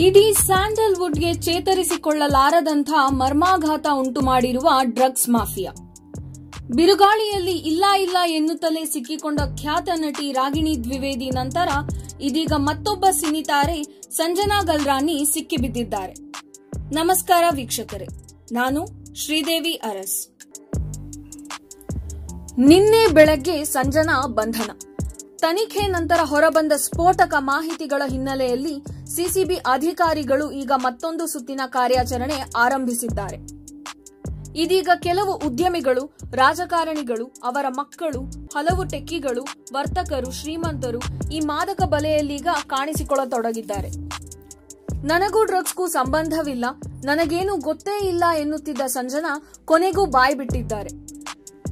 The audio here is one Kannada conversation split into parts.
ಇಡೀ ಸ್ಯಾಂಡಲ್ವುಡ್ಗೆ ಚೇತರಿಸಿಕೊಳ್ಳಲಾರದಂಥ ಮರ್ಮಾಘಾತ ಉಂಟು ಮಾಡಿರುವ ಡ್ರಗ್ಸ್ ಮಾಫಿಯಾ. ಬಿರುಗಾಳಿಯಲ್ಲಿ ಇಲ್ಲ ಇಲ್ಲ ಎನ್ನುತ್ತಲೇ ಸಿಕ್ಕಿಕೊಂಡ ಖ್ಯಾತ ನಟಿ ರಾಗಿಣಿ ದ್ವಿವೇದಿ ನಂತರ ಇದೀಗ ಮತ್ತೊಬ್ಬ ಸಿನಿತಾರೆ ಸಂಜನಾ ಗಲ್ರಾನಿ ಸಿಕ್ಕಿಬಿದ್ದಿದ್ದಾರೆ. ನಮಸ್ಕಾರ ವೀಕ್ಷಕರೇ, ನಾನು ಶ್ರೀದೇವಿ ಅರಸ್. ನಿನ್ನೆ ಬೆಳಗ್ಗೆ ಸಂಜನಾ ಬಂಧನ. ತನಿಖೆ ನಂತರ ಹೊರಬಂದ ಸ್ಫೋಟಕ ಮಾಹಿತಿಗಳ ಹಿನ್ನೆಲೆಯಲ್ಲಿ ಸಿಸಿಬಿ ಅಧಿಕಾರಿಗಳು ಈಗ ಮತ್ತೊಂದು ಸುತ್ತಿನ ಕಾರ್ಯಾಚರಣೆ ಆರಂಭಿಸಿದ್ದಾರೆ. ಇದೀಗ ಕೆಲವು ಉದ್ಯಮಿಗಳು, ರಾಜಕಾರಣಿಗಳು, ಅವರ ಮಕ್ಕಳು, ಹಲವು ಟೆಕ್ಕಿಗಳು, ವರ್ತಕರು, ಶ್ರೀಮಂತರು ಈ ಮಾದಕ ಬಲೆಯಲ್ಲೀಗ ಕಾಣಿಸಿಕೊಳ್ಳತೊಡಗಿದ್ದಾರೆ. ನನಗೂ ಡ್ರಗ್ಸ್ಗೂ ಸಂಬಂಧವಿಲ್ಲ, ನನಗೇನು ಗೊತ್ತೇ ಇಲ್ಲ ಎನ್ನುತ್ತಿದ್ದ ಸಂಜನಾ ಕೊನೆಗೂ ಬಾಯ್ಬಿಟ್ಟಿದ್ದಾರೆ.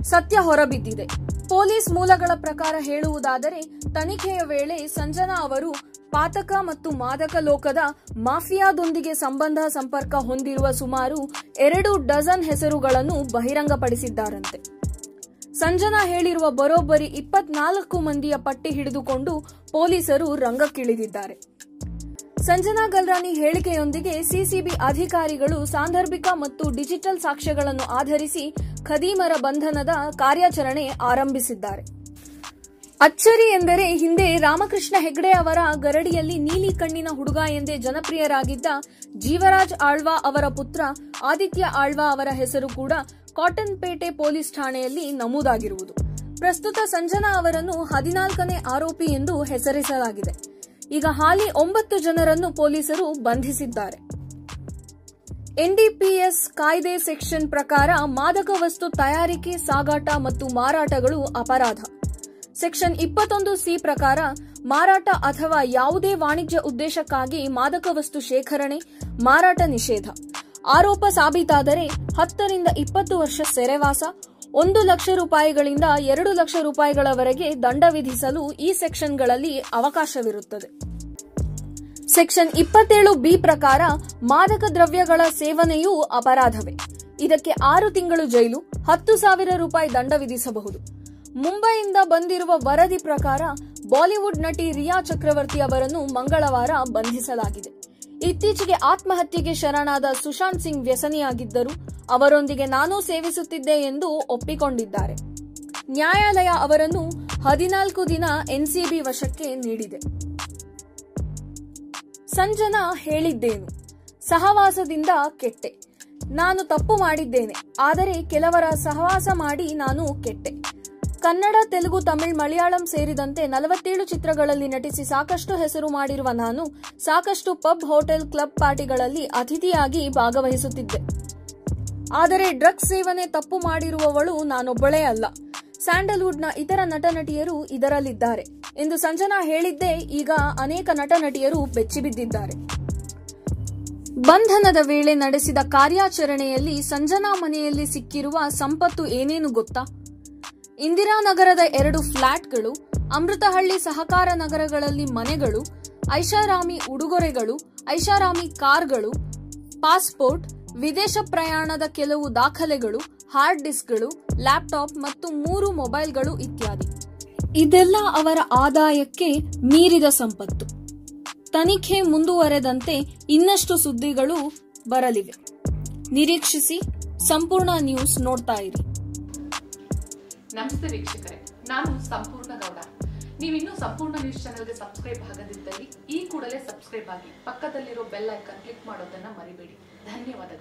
ಸತ್ಯ ಹೊರಬಿದ್ದಿದೆ. ಪೊಲೀಸ್ ಮೂಲಗಳ ಪ್ರಕಾರ ಹೇಳುವುದಾದರೆ, ತನಿಖೆಯ ವೇಳೆ ಸಂಜನಾ ಅವರು ಪಾತಕ ಮತ್ತು ಮಾದಕ ಲೋಕದ ಮಾಫಿಯಾದೊಂದಿಗೆ ಸಂಬಂಧ ಸಂಪರ್ಕ ಹೊಂದಿರುವ ಸುಮಾರು ಎರಡು ಡಜನ್ ಹೆಸರುಗಳನ್ನು ಬಹಿರಂಗಪಡಿಸಿದ್ದಾರಂತೆ. ಸಂಜನಾ ಹೇಳಿರುವ ಬರೋಬ್ಬರಿ ಇಪ್ಪತ್ನಾಲ್ಕು ಮಂದಿಯ ಪಟ್ಟಿ ಹಿಡಿದುಕೊಂಡು ಪೊಲೀಸರು ರಂಗಕ್ಕಿಳಿದಿದ್ದಾರೆ. ಸಂಜನಾ ಗಲ್ರಾನಿ ಹೇಳಿಕೆಯೊಂದಿಗೆ ಸಿಸಿಬಿ ಅಧಿಕಾರಿಗಳು ಸಾಂದರ್ಭಿಕ ಮತ್ತು ಡಿಜಿಟಲ್ ಸಾಕ್ಷ್ಯಗಳನ್ನು ಆಧರಿಸಿ ಖದೀಮರ ಬಂಧನದ ಕಾರ್ಯಾಚರಣೆ ಆರಂಭಿಸಿದ್ದಾರೆ. ಅಚ್ಚರಿ ಎಂದರೆ ಹಿಂದೆ ರಾಮಕೃಷ್ಣ ಹೆಗ್ಡೆ ಅವರ ಗರಡಿಯಲ್ಲಿ ನೀಲಿ ಕಣ್ಣಿನ ಹುಡುಗ ಎಂದೇ ಜನಪ್ರಿಯರಾಗಿದ್ದ ಜೀವರಾಜ್ ಆಳ್ವಾ ಅವರ ಪುತ್ರ ಆದಿತ್ಯ ಆಳ್ವಾ ಅವರ ಹೆಸರು ಕೂಡ ಕಾಟನ್ಪೇಟೆ ಪೊಲೀಸ್ ಠಾಣೆಯಲ್ಲಿ ನಮೂದಾಗಿರುವುದು. ಪ್ರಸ್ತುತ ಸಂಜನಾ ಅವರನ್ನು ಹದಿನಾಲ್ಕನೇ ಆರೋಪಿ ಎಂದು ಹೆಸರಿಸಲಾಗಿದೆ. ಈಗ ಹಾಲಿ ಒಂಬತ್ತು ಜನರನ್ನು ಪೊಲೀಸರು ಬಂಧಿಸಿದ್ದಾರೆ. ಎನ್ಡಿಪಿಎಸ್ ಕಾಯ್ದೆ ಸೆಕ್ಷನ್ ಪ್ರಕಾರ ಮಾದಕ ವಸ್ತು ತಯಾರಿಕೆ, ಸಾಗಾಟ ಮತ್ತು ಮಾರಾಟಗಳು ಅಪರಾಧ. ಸೆಕ್ಷನ್ ಇಪ್ಪತ್ತೊಂದು ಸಿ ಪ್ರಕಾರ ಮಾರಾಟ ಅಥವಾ ಯಾವುದೇ ವಾಣಿಜ್ಯ ಉದ್ದೇಶಕ್ಕಾಗಿ ಮಾದಕ ವಸ್ತು ಶೇಖರಣೆ, ಮಾರಾಟ ನಿಷೇಧ. ಆರೋಪ ಸಾಬೀತಾದರೆ ಹತ್ತರಿಂದ ಇಪ್ಪತ್ತು ವರ್ಷ ಸೆರೆವಾಸ ಒಂದು ಲಕ್ಷ ರೂಪಾಯಿಗಳಿಂದ ಎರಡು ಲಕ್ಷ ರೂಪಾಯಿಗಳವರೆಗೆ ದಂಡ ವಿಧಿಸಲು ಈ ಸೆಕ್ಷನ್ಗಳಲ್ಲಿ ಅವಕಾಶವಿರುತ್ತದೆ. ಸೆಕ್ಷನ್ ಇಪ್ಪತ್ತೇಳು ಬಿ ಪ್ರಕಾರ ಮಾದಕ ದ್ರವ್ಯಗಳ ಸೇವನೆಯೂ ಅಪರಾಧವೇ. ಇದಕ್ಕೆ ಆರು ತಿಂಗಳು ಜೈಲು, ಹತ್ತು ಸಾವಿರ ರೂಪಾಯಿ ದಂಡ ವಿಧಿಸಬಹುದು. ಮುಂಬೈಯಿಂದ ಬಂದಿರುವ ವರದಿ ಪ್ರಕಾರ ಬಾಲಿವುಡ್ ನಟಿ ರಿಯಾ ಚಕ್ರವರ್ತಿ ಅವರನ್ನು ಮಂಗಳವಾರ ಬಂಧಿಸಲಾಗಿದೆ. ಇತ್ತೀಚೆಗೆ ಆತ್ಮಹತ್ಯೆಗೆ ಶರಣಾದ ಸುಶಾಂತ್ ಸಿಂಗ್ ವ್ಯಸನಿಯಾಗಿದ್ದರು ಅವರೊಂದಿಗೆ ನಾನು ಸೇವಿಸುತ್ತಿದ್ದೆ ಎಂದು ಒಪ್ಪಿಕೊಂಡಿದ್ದಾರೆ. ನ್ಯಾಯಾಲಯ ಅವರನ್ನು ಹದಿನಾಲ್ಕು ದಿನ ಎನ್ಸಿಬಿ ವಶಕ್ಕೆ ನೀಡಿದೆ. ಸಂಜನಾ ಹೇಳಿದ್ದೇನು. ಸಹವಾಸದಿಂದ ಕೆಟ್ಟೆ. ನಾನು ತಪ್ಪು ಮಾಡಿದ್ದೇನೆ, ಆದರೆ ಕೆಲವರ ಸಹವಾಸ ಮಾಡಿ ನಾನು ಕೆಟ್ಟೆ. ಕನ್ನಡ, ತೆಲುಗು, ತಮಿಳ್, ಮಲಯಾಳಂ ಸೇರಿದಂತೆ ನಲವತ್ತೇಳು ಚಿತ್ರಗಳಲ್ಲಿ ನಟಿಸಿ ಸಾಕಷ್ಟು ಹೆಸರು ಮಾಡಿರುವ ನಾನು ಸಾಕಷ್ಟು ಪಬ್, ಹೋಟೆಲ್, ಕ್ಲಬ್ ಪಾರ್ಟಿಗಳಲ್ಲಿ ಅತಿಥಿಯಾಗಿ ಭಾಗವಹಿಸುತ್ತಿದ್ದೆ. ಆದರೆ ಡ್ರಗ್ಸ್ ಸೇವನೆ ತಪ್ಪು ಮಾಡಿರುವವಳು ನಾನೊಬ್ಬಳೇ ಅಲ್ಲ. ಸ್ಯಾಂಡಲ್ವುಡ್ನ ಇತರ ನಟ ನಟಿಯರು ಇದರಲ್ಲಿದ್ದಾರೆ. ಎಂದು ಸಂಜನಾ ಹೇಳಿದ್ದೇ ಈಗ ಅನೇಕ ನಟ ನಟಿಯರು ಬೆಚ್ಚಿಬಿದ್ದಿದ್ದಾರೆ. ಬಂಧನದ ವೇಳೆ ನಡೆಸಿದ ಕಾರ್ಯಾಚರಣೆಯಲ್ಲಿ ಸಂಜನಾ ಮನೆಯಲ್ಲಿ ಸಿಕ್ಕಿರುವ ಸಂಪತ್ತು ಏನೇನು ಗೊತ್ತಾ? ಇಂದಿರಾನಗರದ ಎರಡು ಫ್ಲಾಟ್ಗಳು, ಅಮೃತಹಳ್ಳಿ ಸಹಕಾರ ನಗರಗಳಲ್ಲಿ ಮನೆಗಳು, ಐಷಾರಾಮಿ ಉಡುಗೊರೆಗಳು, ಐಷಾರಾಮಿ ಕಾರ್ಗಳು, ಪಾಸ್ಪೋರ್ಟ್ ವಿದೇಶ ಪ್ರಯಾಣದ ಕೆಲವು ದಾಖಲೆಗಳು, ಹಾರ್ಡ್ ಡಿಸ್ಕ್ಗಳು, ಲ್ಯಾಪ್ಟಾಪ್ ಮತ್ತು ಮೂರು ಮೊಬೈಲ್ಗಳು ಇತ್ಯಾದಿ. ಇದೆಲ್ಲ ಅವರ ಆದಾಯಕ್ಕೆ ಮೀರಿದ ಸಂಪತ್ತು. ತನಿಖೆ ಮುಂದುವರೆದಂತೆ ಇನ್ನಷ್ಟು ಸುದ್ದಿಗಳು ಬರಲಿವೆ. ನಿರೀಕ್ಷಿಸಿ ಸಂಪೂರ್ಣ ನ್ಯೂಸ್ ನೋಡ್ತಾ ಇರಿ. ನಮಸ್ತೆ ವೀಕ್ಷಕರೇ, ನಾನು ಸಂಪೂರ್ಣ ಗೌಡ. ನೀವಿನ್ನೂ ಸಂಪೂರ್ಣ ನ್ಯೂಸ್ ಚಾನೆಲ್ಗೆ ಸಬ್ಸ್ಕ್ರೈಬ್ ಆಗದಿದ್ದಲ್ಲಿ ಈ ಕೂಡಲೇ ಸಬ್ಸ್ಕ್ರೈಬ್ ಆಗಿ ಪಕ್ಕದಲ್ಲಿರೋ ಬೆಲ್ ಐಕಾನ್ ಕ್ಲಿಕ್ ಮಾಡೋದನ್ನ ಮರಿಬೇಡಿ. ಧನ್ಯವಾದಗಳು.